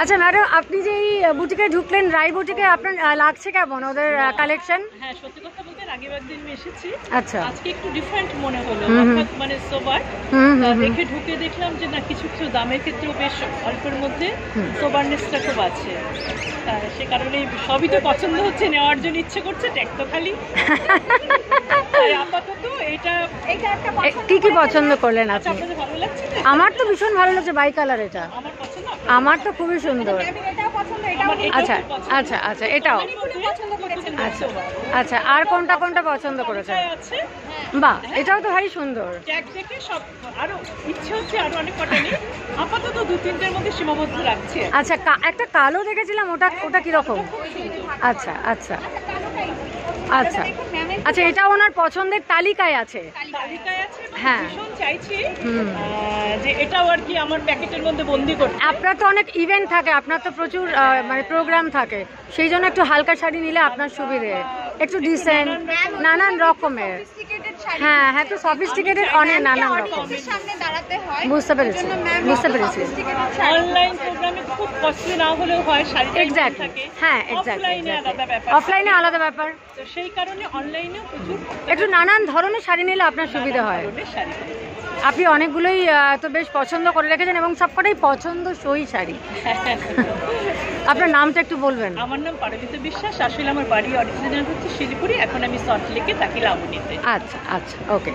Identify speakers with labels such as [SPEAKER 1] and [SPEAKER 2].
[SPEAKER 1] আচ্ছা ম্যাডাম আপনি যে এই বুটিকে ঢুকলেন রাই বুটিকে আপনার লাগছে কেমন ওদের কালেকশন
[SPEAKER 2] হ্যাঁ সত্যি কথা বলতে আগের একদিন আমি এসেছি।
[SPEAKER 1] আচ্ছা।
[SPEAKER 2] আজকে একটু ডিফারেন্ট মনে হলো। মানে সোবার। দেখে ঢুকে দেখলাম যে না কিছু কিছু দামের ক্ষেত্রেও বেশ অল্পের মধ্যে সোবারনেসটা খুব আছে। সে কারণে সবই তো পছন্দ হচ্ছে নেওয়ার জন্য ইচ্ছে করছে ট্যাগ তো খালি। তাই আপাতত এটা এটা একটা
[SPEAKER 1] কি কি পছন্দ করলেন
[SPEAKER 2] আচ্ছা
[SPEAKER 1] আপনি
[SPEAKER 2] তো?
[SPEAKER 1] আমার তো ভীষণ ভালো লাগছে বাই কালার এটা।
[SPEAKER 2] আমার
[SPEAKER 1] আমার তো খুবই সুন্দর আচ্ছা আচ্ছা আচ্ছা এটাও আচ্ছা আচ্ছা আর কোনটা কোনটা পছন্দ
[SPEAKER 2] আছে।
[SPEAKER 1] বাহ এটাও তো ভারী সুন্দর। আচ্ছা একটা কালো দেখেছিলাম ওটা ওটা কীরকম? আচ্ছা আচ্ছা আচ্ছা। আচ্ছা এটা ওনার পছন্দের তালিকায় আছে।
[SPEAKER 2] তালিকায় আছে
[SPEAKER 1] হ্যাঁ।
[SPEAKER 2] ভীষণ চাইছি যে এটাও আর কি আমার প্যাকেটের মধ্যে বন্দি করতে।
[SPEAKER 1] আপনার তো অনেক ইভেন্ট থাকে আপনার তো প্রচুর মানে প্রোগ্রাম থাকে। সেই জন্য একটু হালকা শাড়ি নিলে আপনার সুবিধে। একটু ডিসেন্ট নানান রকমের। হ্যাঁ হ্যাঁ তো সফিস্টিকেটেড অনেক নানান রকম। বুঝতে পেরেছি বুঝতে পেরেছি।
[SPEAKER 2] অনলাইন প্রোগ্রামে খুব কস্টলি না হলেও হয় শাড়িটা
[SPEAKER 1] হ্যাঁ
[SPEAKER 2] অফলাইনে আলাদা ব্যাপার।
[SPEAKER 1] অফলাইনে আলাদা ব্যাপার।
[SPEAKER 2] তো সেই কারণে অনলাইনে প্রচুর
[SPEAKER 1] একটু নানান ধরনের শাড়ি নিলে আপনার সুবিধা হয়। আপনি অনেকগুলোই তো বেশ পছন্দ করে রেখেছেন এবং সবকটাই পছন্দ সই শাড়ি। আপনার নামটা একটু বলবেন।
[SPEAKER 2] আমার নাম পারমিতা বিশ্বাস আসলে আমার বাড়ি অরিজিনাল হচ্ছে শিলিগুড়ি এখন আমি সল্ট লেকে থাকি লাবণীতে।
[SPEAKER 1] আচ্ছা আচ্ছা ওকে